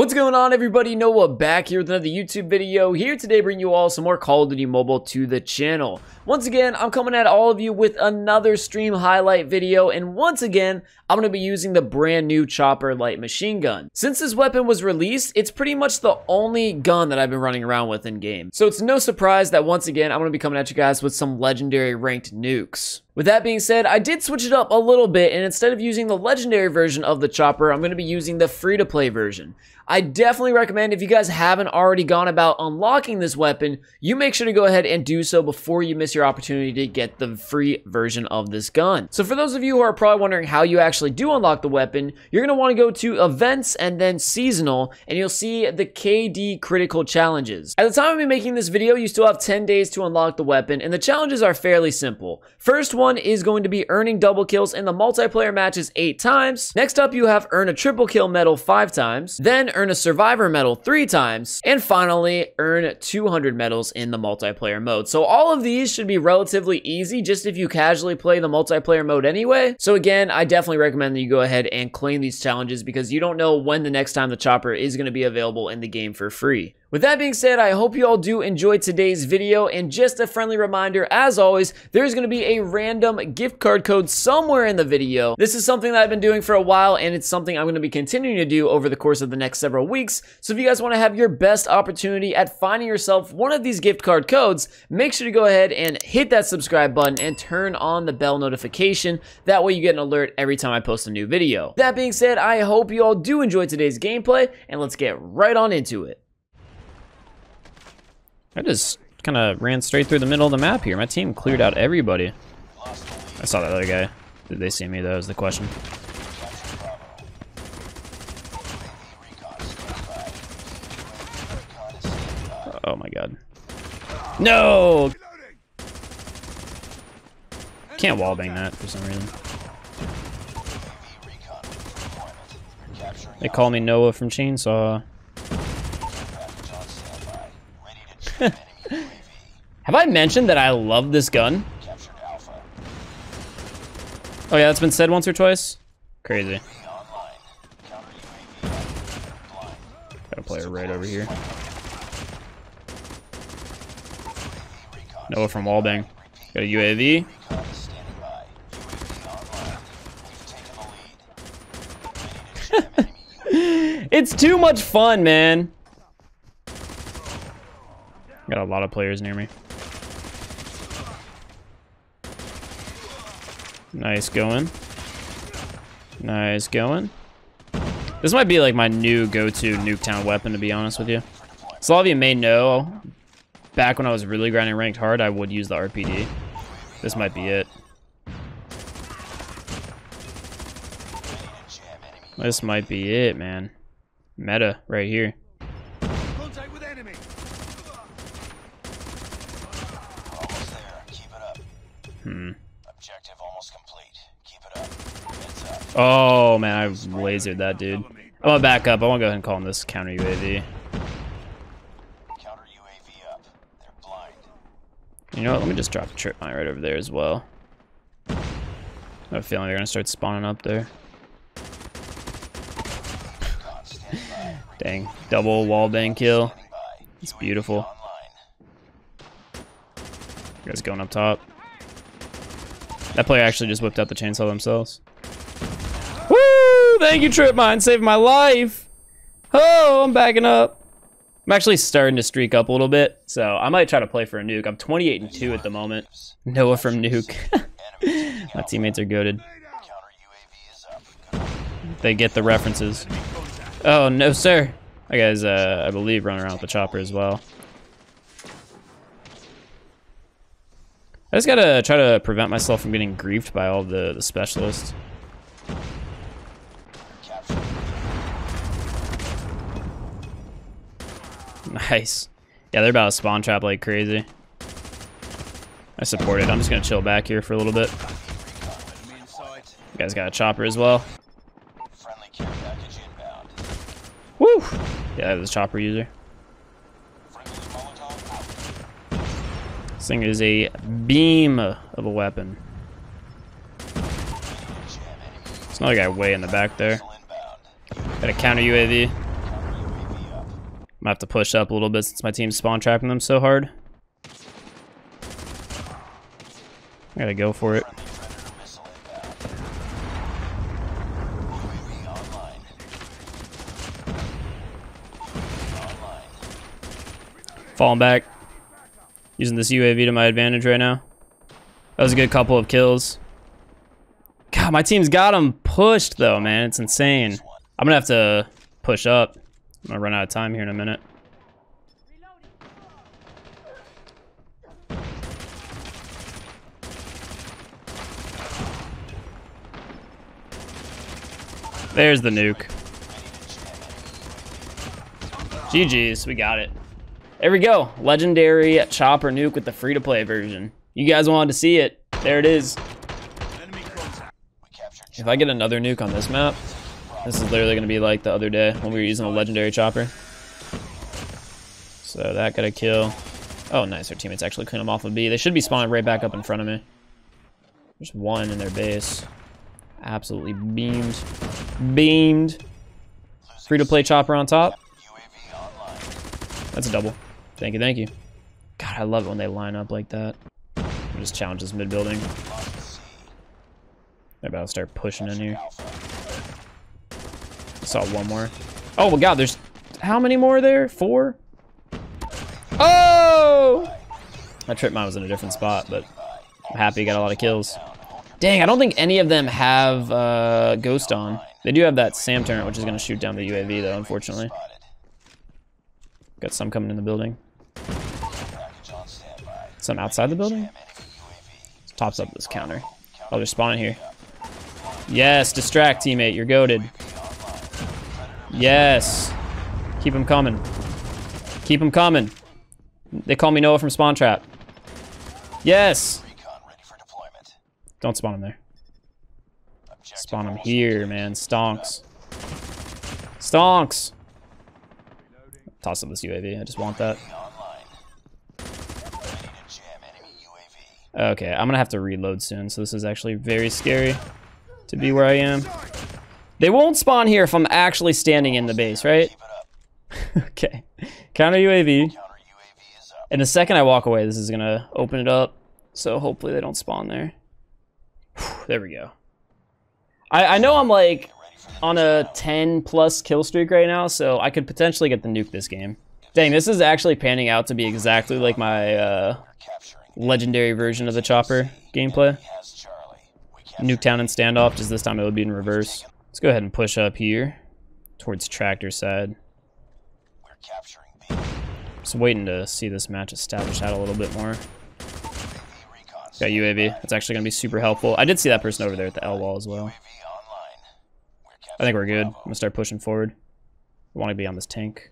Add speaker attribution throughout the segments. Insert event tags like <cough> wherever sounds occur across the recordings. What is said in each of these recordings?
Speaker 1: What's going on everybody, Noah back here with another YouTube video, here today bringing you all some more Call of Duty Mobile to the channel. Once again, I'm coming at all of you with another stream highlight video, and once again, I'm going to be using the brand new Chopper Light Machine Gun. Since this weapon was released, it's pretty much the only gun that I've been running around with in game. So it's no surprise that once again, I'm going to be coming at you guys with some legendary ranked nukes. With that being said, I did switch it up a little bit, and instead of using the legendary version of the chopper, I'm going to be using the free-to-play version. I definitely recommend if you guys haven't already gone about unlocking this weapon, you make sure to go ahead and do so before you miss your opportunity to get the free version of this gun. So for those of you who are probably wondering how you actually do unlock the weapon, you're going to want to go to events and then seasonal, and you'll see the KD critical challenges. At the time of me making this video, you still have 10 days to unlock the weapon, and the challenges are fairly simple. First one is going to be earning double kills in the multiplayer matches 8 times. Next up, you have earn a triple kill medal 5 times. Then earn a survivor medal three times, and finally earn 200 medals in the multiplayer mode. So all of these should be relatively easy just if you casually play the multiplayer mode anyway. So again, I definitely recommend that you go ahead and claim these challenges because you don't know when the next time the chopper is going to be available in the game for free. With that being said, I hope you all do enjoy today's video, and just a friendly reminder, as always, there's going to be a random gift card code somewhere in the video. This is something that I've been doing for a while, and it's something I'm going to be continuing to do over the course of the next several weeks, so if you guys want to have your best opportunity at finding yourself one of these gift card codes, make sure to go ahead and hit that subscribe button and turn on the bell notification. That way you get an alert every time I post a new video. That being said, I hope you all do enjoy today's gameplay, and let's get right on into it.
Speaker 2: I just kind of ran straight through the middle of the map here. My team cleared out everybody. I saw that other guy. Did they see me? That was the question. Oh my god. No! Can't wallbang that for some reason. They call me Noah from Chainsaw. <laughs> Have I mentioned that I love this gun? Oh yeah, that's been said once or twice? Crazy. Got a player right over here. Noah from Wallbang. Got a UAV. <laughs> it's too much fun, man. Got a lot of players near me. Nice going. Nice going. This might be like my new go-to Nuketown weapon, to be honest with you. So a lot of you may know, back when I was really grinding ranked hard, I would use the RPD. This might be it. This might be it, man. Meta right here. Hmm. Objective almost complete. Keep it up. Oh man, I lasered that dude. I'm gonna back up. I wanna go ahead and call him this counter UAV. Counter UAV up. They're blind. You know what? Let me just drop a trip mine right over there as well. I have a feeling they're gonna start spawning up there. Dang. Double wall bang kill. It's beautiful. You guys going up top. That player actually just whipped out the chainsaw themselves. Woo! Thank you, Trip Mine. Saved my life. Oh, I'm backing up. I'm actually starting to streak up a little bit, so I might try to play for a nuke. I'm 28 and 2 at the moment. Noah from Nuke. <laughs> my teammates are goaded. They get the references. Oh, no, sir. That guy's, uh, I believe, running around with the chopper as well. I just gotta try to prevent myself from getting griefed by all the, the specialists. Nice. Yeah, they're about to spawn trap like crazy. I support it. I'm just gonna chill back here for a little bit. You guys got a chopper as well. Woo! Yeah, was a chopper user. This thing is a beam of a weapon. There's another guy way in the back there. Got a counter UAV.
Speaker 1: I'm gonna have to push up a little bit since my team's spawn trapping them so hard. I gotta go for it. Falling back. Using this UAV to my advantage right now. That was a good couple of kills. God, my team's got him pushed though, man. It's insane. I'm gonna have to push up. I'm gonna run out of time here in a minute. There's the nuke. GG's, we got it. There we go. Legendary chopper nuke with the free-to-play version. You guys wanted to see it. There it is. If I get another nuke on this map, this is literally going to be like the other day when we were using a legendary chopper. So that got a kill. Oh, nice. Our teammates actually clean them off of B. They should be spawning right back up in front of me. There's one in their base. Absolutely beamed. Beamed. Free to play chopper on top. That's a double. Thank you, thank you. God, I love it when they line up like that. Just challenge this mid building. They're about to start pushing in here. I saw one more. Oh my god, there's how many more there? Four? Oh! My trip mine was in a different spot, but I'm happy I got a lot of kills. Dang, I don't think any of them have uh, Ghost on. They do have that SAM turret, which is going to shoot down the UAV, though, unfortunately. Got some coming in the building. Some outside the building? Tops up this counter. Oh, they're spawning here. Yes, distract, teammate. You're goaded. Yes. Keep them coming. Keep them coming. They call me Noah from Spawn Trap. Yes. Don't spawn him there. Spawn him here, man. Stonks. Stonks. Toss up this UAV. I just want that. Okay, I'm gonna have to reload soon, so this is actually very scary to be where I am. They won't spawn here if I'm actually standing in the base, right? <laughs> okay. Counter UAV. And the second I walk away, this is gonna open it up. So hopefully they don't spawn there. there we go. I, I know I'm like on a 10 plus kill streak right now, so I could potentially get the nuke this game. Dang, this is actually panning out to be exactly like my uh, legendary version of the chopper gameplay. Nuketown and standoff, just this time it would be in reverse. Let's go ahead and push up here towards tractor side. Just waiting to see this match establish out a little bit more. Got UAV. That's actually going to be super helpful. I did see that person over there at the L wall as well. I think we're good. I'm going to start pushing forward. I want to be on this tank.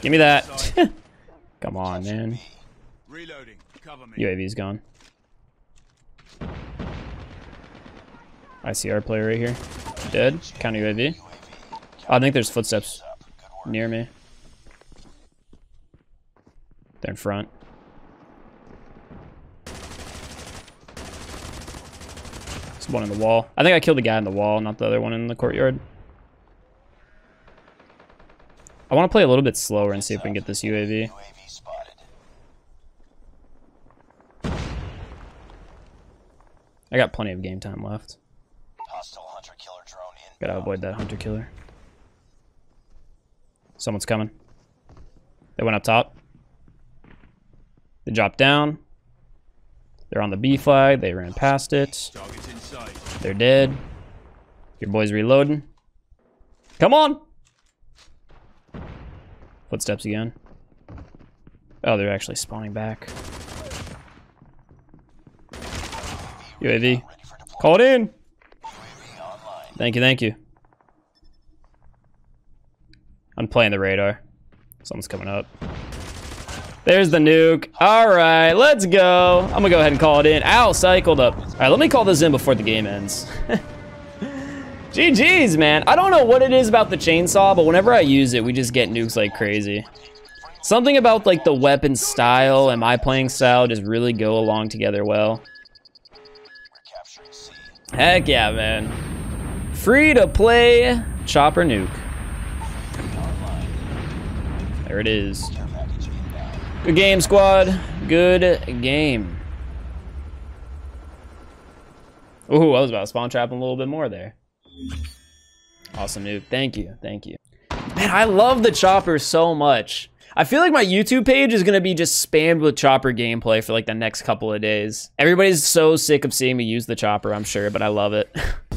Speaker 1: Give me that. <laughs> Come on, man. UAV's gone. ICR player right here. Dead. Counter UAV. Oh, I think there's footsteps near me. They're in front. There's one in the wall. I think I killed the guy in the wall, not the other one in the courtyard. I want to play a little bit slower and see if we can get this UAV. I got plenty of game time left. Gotta avoid that hunter killer. Someone's coming. They went up top. They dropped down. They're on the B flag. They ran past it. They're dead. Your boy's reloading. Come on! Footsteps again. Oh, they're actually spawning back. UAV. Call it in! Thank you, thank you. I'm playing the radar. Someone's coming up. There's the nuke. All right, let's go. I'm gonna go ahead and call it in. Ow, cycled up. All right, let me call this in before the game ends. <laughs> GG's, man. I don't know what it is about the chainsaw, but whenever I use it, we just get nukes like crazy. Something about like the weapon style and my playing style just really go along together well. Heck yeah, man. Free to play chopper nuke. There it is. Good game, squad. Good game. Ooh, I was about to spawn trap a little bit more there. Awesome nuke. Thank you. Thank you. Man, I love the chopper so much. I feel like my YouTube page is gonna be just spammed with chopper gameplay for like the next couple of days. Everybody's so sick of seeing me use the chopper, I'm sure, but I love it. <laughs>